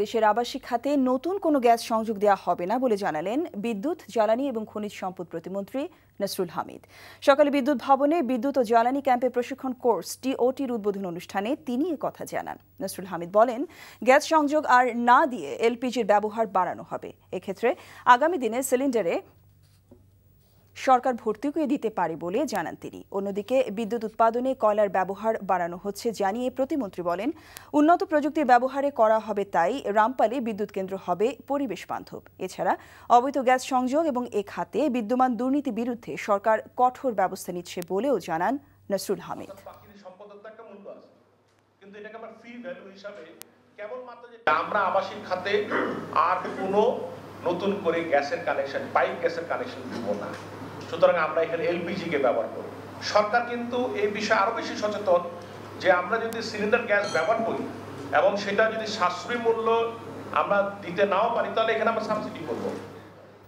দেশের আবাসিক খাতে নতুন কোনো গ্যাস সংযোগ দেওয়া হবে না বলে জানালেন বিদ্যুৎ, জ্বালানি এবং খনিজ সম্পদ প্রতিমন্ত্রী নসরুল হামিদ। সকালে বিদ্যুৎ ভবনে বিদ্যুৎ ও জ্বালানি ক্যাম্পে প্রশিক্ষণ কোর্স টিওটির উদ্বোধন অনুষ্ঠানে তিনি কথা জানান। নসরুল হামিদ বলেন, গ্যাস সংযোগ আর না দিয়ে এলপিজির ব্যবহার বাড়ানো হবে। এক্ষেত্রে আগামী দিনে সিলিন্ডারে সরকার ভর্তুকি দিতে পারে বলে জানান তিনি। অন্যদিকে বিদ্যুৎ উৎপাদনে কয়লার ব্যবহার বাড়ানো হচ্ছে জানিয়ে প্রতিমন্ত্রী বলেন, উন্নত প্রযুক্তির ব্যবহারে করা হবে তাই রামপালে বিদ্যুৎ কেন্দ্র হবে পরিবেশ বান্ধব। এছাড়া অবৈধ গ্যাস সংযোগ এবং এ খাতে বিদ্যমান দুর্নীতি বিরুদ্ধে সরকার কঠোর ব্যবস্থা নিচ্ছে বলেও জানান নসরুল হামিদ। আমরা আবাসিক খাতে আর কোনো নতুন করে গ্যাসের কানেকশন পাইপ গ্যাসের কানেকশন দিব না। সুতরাং আমরা এখানে এলপিজিকে ব্যবহার করব। সরকার কিন্তু এই বিষয়ে আরও বেশি সচেতন যে আমরা যদি সিলিন্ডার গ্যাস ব্যবহার করি এবং সেটা যদি সাশ্রয়ী মূল্য আমরা দিতে নাও পারি, তাহলে এখানে আমরা সাবসিডি করব।